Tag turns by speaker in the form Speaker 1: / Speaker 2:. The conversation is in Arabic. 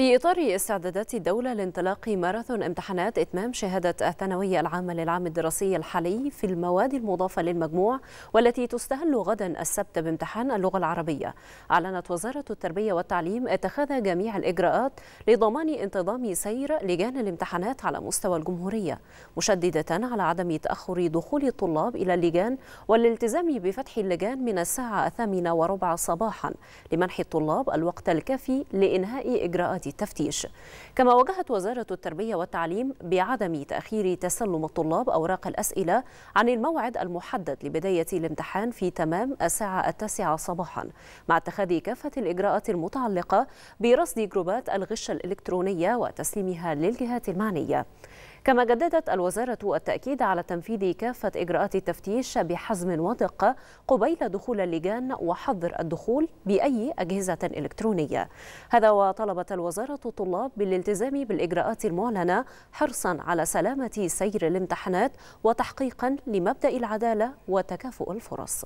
Speaker 1: في إطار استعدادات الدولة لانطلاق ماراثون امتحانات إتمام شهادة الثانوية العامة للعام الدراسي الحالي في المواد المضافة للمجموع والتي تستهل غدا السبت بامتحان اللغة العربية. أعلنت وزارة التربية والتعليم اتخاذ جميع الإجراءات لضمان انتظام سير لجان الامتحانات على مستوى الجمهورية مشددة على عدم تأخر دخول الطلاب إلى اللجان والالتزام بفتح اللجان من الساعة الثامنة وربع صباحا لمنح الطلاب الوقت الكافي لإنهاء إجراءات التفتيش. كما وجهت وزارة التربية والتعليم بعدم تأخير تسلم الطلاب أوراق الأسئلة عن الموعد المحدد لبداية الامتحان في تمام الساعة التاسعة صباحا مع اتخاذ كافة الإجراءات المتعلقة برصد جروبات الغش الإلكترونية وتسليمها للجهات المعنية. كما جددت الوزارة التأكيد على تنفيذ كافة إجراءات التفتيش بحزم ودقة قبيل دخول اللجان وحظر الدخول بأي أجهزة إلكترونية. هذا وطلبت الوزارة الطلاب بالالتزام بالإجراءات المعلنة حرصا على سلامة سير الامتحانات وتحقيقا لمبدأ العدالة وتكافؤ الفرص.